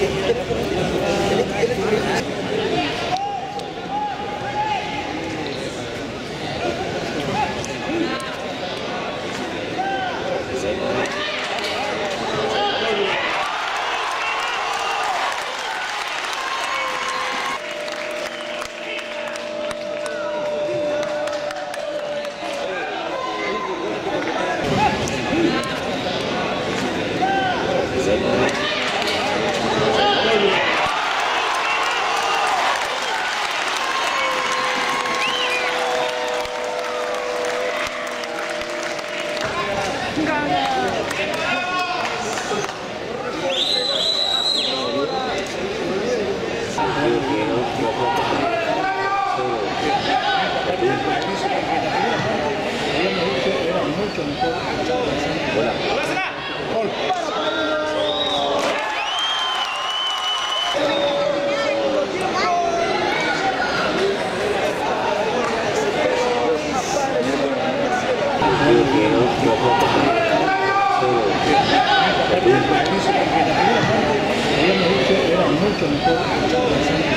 Yeah.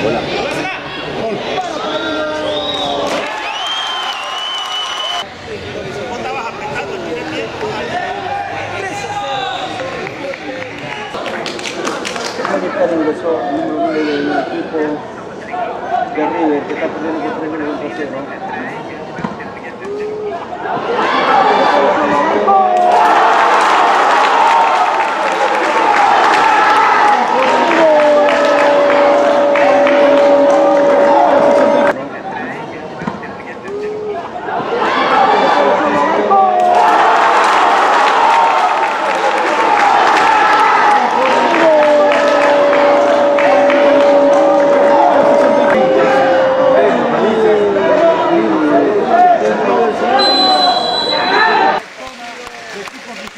Hola. Ahorita ingresó el número 9 del equipo de River, que está perdiendo por 3 goles contra 0.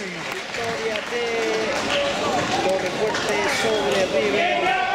Victoria de Torre Fuerte sobre River.